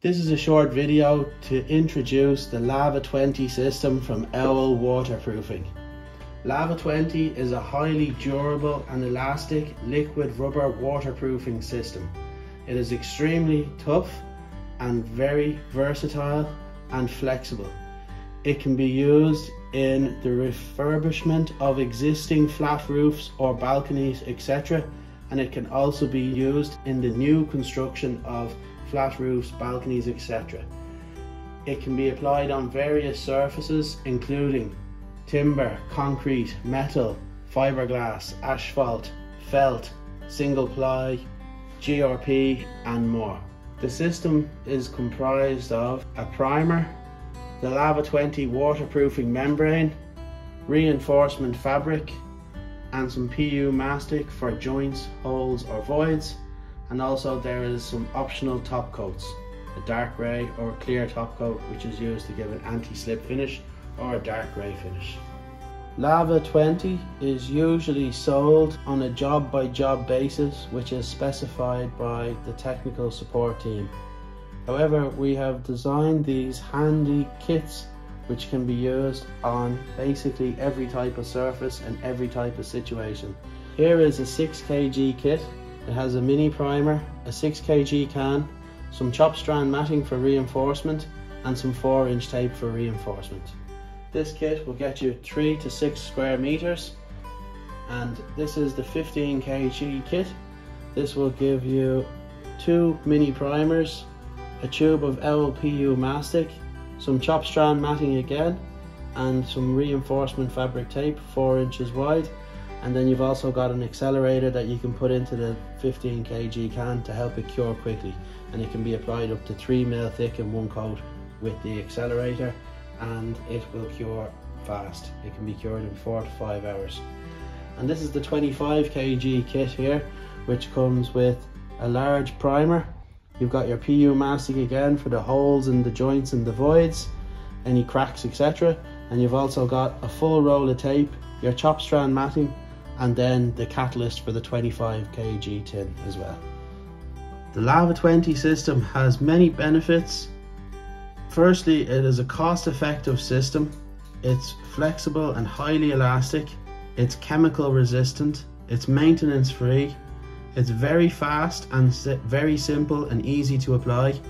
This is a short video to introduce the Lava 20 system from Owl Waterproofing. Lava 20 is a highly durable and elastic liquid rubber waterproofing system. It is extremely tough and very versatile and flexible. It can be used in the refurbishment of existing flat roofs or balconies etc and it can also be used in the new construction of flat roofs, balconies, etc. It can be applied on various surfaces including timber, concrete, metal, fiberglass, asphalt, felt, single ply, GRP and more. The system is comprised of a primer, the Lava 20 waterproofing membrane, reinforcement fabric and some PU mastic for joints, holes or voids and also there is some optional top coats a dark grey or clear top coat which is used to give an anti-slip finish or a dark grey finish. Lava 20 is usually sold on a job by job basis which is specified by the technical support team. However, we have designed these handy kits which can be used on basically every type of surface and every type of situation. Here is a 6 kg kit it has a mini primer, a 6kg can, some chop strand matting for reinforcement and some 4 inch tape for reinforcement. This kit will get you 3 to 6 square meters and this is the 15 kg kit. This will give you two mini primers, a tube of LPU mastic, some chop strand matting again and some reinforcement fabric tape 4 inches wide and then you've also got an accelerator that you can put into the 15 kg can to help it cure quickly. And it can be applied up to 3 mil thick in one coat with the accelerator and it will cure fast. It can be cured in 4 to 5 hours. And this is the 25 kg kit here which comes with a large primer. You've got your PU mastic again for the holes and the joints and the voids any cracks etc and you've also got a full roll of tape your chop strand matting and then the catalyst for the 25 kg tin as well. The Lava 20 system has many benefits. Firstly, it is a cost-effective system. It's flexible and highly elastic. It's chemical resistant. It's maintenance free. It's very fast and very simple and easy to apply.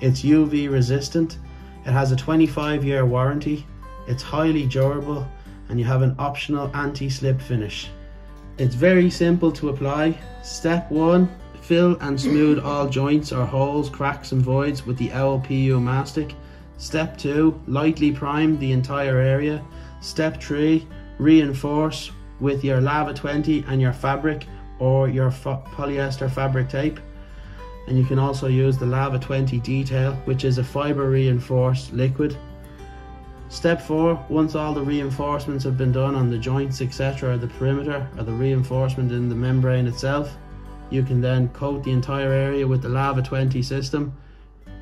It's UV resistant. It has a 25 year warranty. It's highly durable and you have an optional anti-slip finish. It's very simple to apply. Step 1. Fill and smooth all joints or holes, cracks and voids with the LPU mastic. Step 2. Lightly prime the entire area. Step 3. Reinforce with your Lava 20 and your fabric or your polyester fabric tape. And you can also use the Lava 20 detail which is a fibre reinforced liquid Step 4. Once all the reinforcements have been done on the joints etc or the perimeter or the reinforcement in the membrane itself, you can then coat the entire area with the Lava 20 system.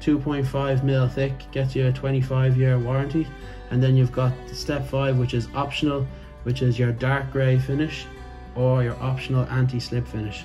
2.5 mil thick gets you a 25 year warranty and then you've got step 5 which is optional which is your dark grey finish or your optional anti-slip finish.